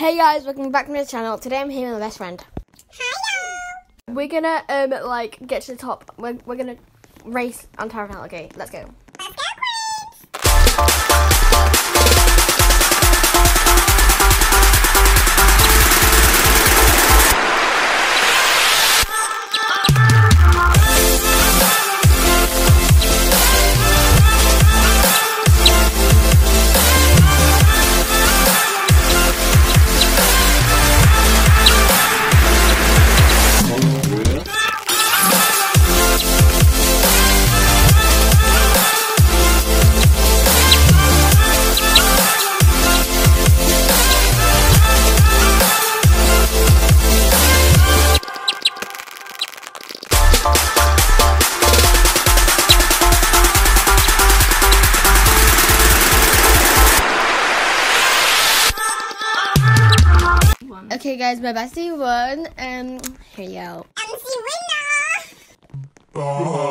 Hey guys, welcome back to my channel. Today I'm here with my best friend. Hello. We're gonna um like get to the top. We're, we're gonna race on Tower of Hell. Okay. Let's go, Okay, guys, my bestie won. Um, here you go. MC winner.